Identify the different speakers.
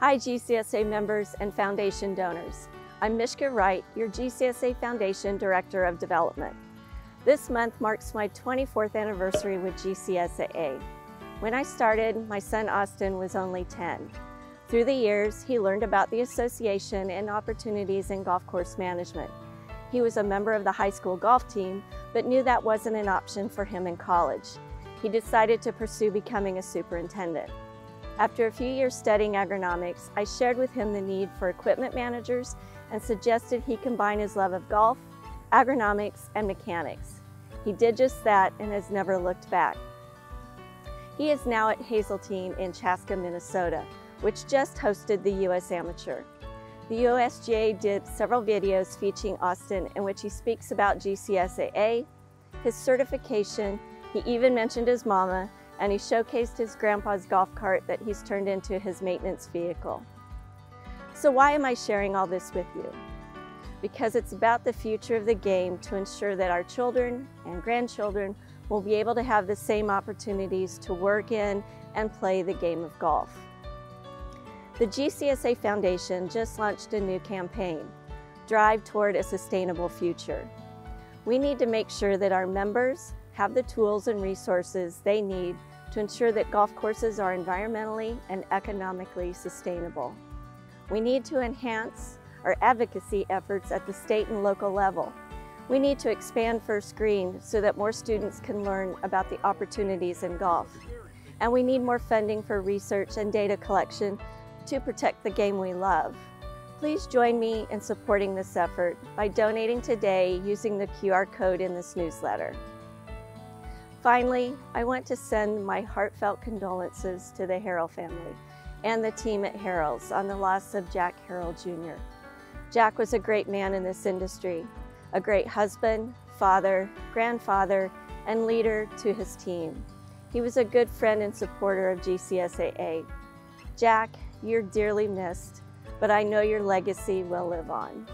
Speaker 1: Hi GCSAA members and foundation donors. I'm Mischia Wright, your GCSAA Foundation Director of Development. This month marks my 24th anniversary with GCSAA. When I started, my son Austin was only 10. Through the years, he learned about the association and opportunities in golf course management. He was a member of the high school golf team, but knew that wasn't an option for him in college. He decided to pursue becoming a superintendent. After a few years studying agronomics, I shared with him the need for equipment managers and suggested he combine his love of golf, agronomics, and mechanics. He did just that and has never looked back. He is now at Hazeltine in Chaska, Minnesota, which just hosted the U.S. Amateur. The USGA did several videos featuring Austin in which he speaks about GCSAA, his certification, he even mentioned his mama, and he showcased his grandpa's golf cart that he's turned into his maintenance vehicle. So why am I sharing all this with you? Because it's about the future of the game to ensure that our children and grandchildren will be able to have the same opportunities to work in and play the game of golf. The GCSAA Foundation just launched a new campaign, Drive Toward a Sustainable Future. We need to make sure that our members have the tools and resources they need to ensure that golf courses are environmentally and economically sustainable. We need to enhance our advocacy efforts at the state and local level. We need to expand First Green so that more students can learn about the opportunities in golf. And we need more funding for research and data collection to protect the game we love. Please join me in supporting this effort by donating today using the QR code in this newsletter. Finally, I want to send my heartfelt condolences to the Harrell family and the team at Harrell's on the loss of Jack Harrell Jr. Jack was a great man in this industry, a great husband, father, grandfather, and leader to his team. He was a good friend and supporter of GCSAA. Jack, you're dearly missed, but I know your legacy will live on.